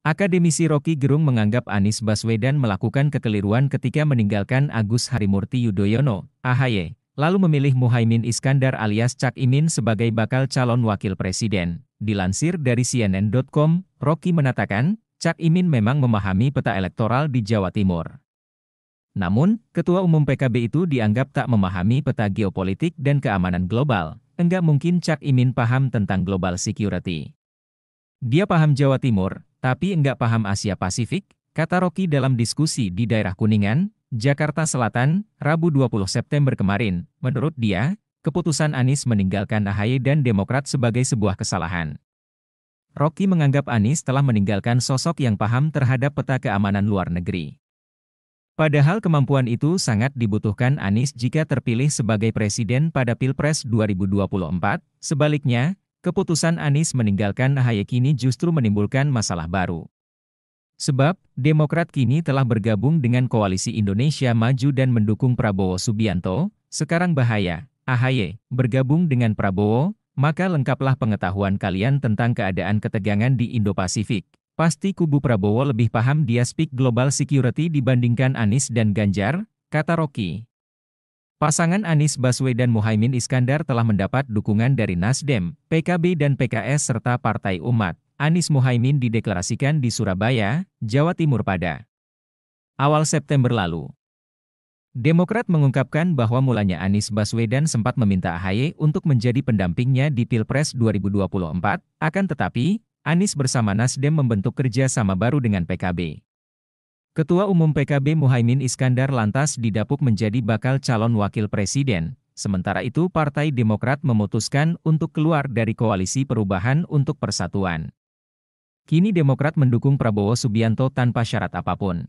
Akademisi Rocky Gerung menganggap Anies Baswedan melakukan kekeliruan ketika meninggalkan Agus Harimurti Yudhoyono, AHY, lalu memilih Muhaimin Iskandar alias Cak Imin sebagai bakal calon wakil presiden. Dilansir dari CNN.com, Rocky mengatakan, Cak Imin memang memahami peta elektoral di Jawa Timur. Namun, Ketua Umum PKB itu dianggap tak memahami peta geopolitik dan keamanan global. Enggak mungkin Cak Imin paham tentang global security. Dia paham Jawa Timur, tapi enggak paham Asia Pasifik, kata Rocky dalam diskusi di daerah Kuningan, Jakarta Selatan, Rabu 20 September kemarin. Menurut dia, keputusan Anies meninggalkan AHY dan Demokrat sebagai sebuah kesalahan. Rocky menganggap Anies telah meninggalkan sosok yang paham terhadap peta keamanan luar negeri. Padahal kemampuan itu sangat dibutuhkan Anies jika terpilih sebagai presiden pada Pilpres 2024, sebaliknya, Keputusan Anies meninggalkan AHY kini justru menimbulkan masalah baru. Sebab, Demokrat kini telah bergabung dengan Koalisi Indonesia Maju dan mendukung Prabowo Subianto, sekarang bahaya, AHY, bergabung dengan Prabowo, maka lengkaplah pengetahuan kalian tentang keadaan ketegangan di Indo-Pasifik. Pasti kubu Prabowo lebih paham dia speak global security dibandingkan Anies dan Ganjar, kata Rocky. Pasangan Anies Baswedan Muhaimin Iskandar telah mendapat dukungan dari Nasdem, PKB dan PKS serta Partai Umat. Anies Muhaimin dideklarasikan di Surabaya, Jawa Timur pada awal September lalu. Demokrat mengungkapkan bahwa mulanya Anies Baswedan sempat meminta AHY untuk menjadi pendampingnya di Pilpres 2024, akan tetapi, Anies bersama Nasdem membentuk kerja sama baru dengan PKB. Ketua Umum PKB Muhaimin Iskandar lantas didapuk menjadi bakal calon wakil presiden. Sementara itu Partai Demokrat memutuskan untuk keluar dari koalisi perubahan untuk persatuan. Kini Demokrat mendukung Prabowo Subianto tanpa syarat apa pun.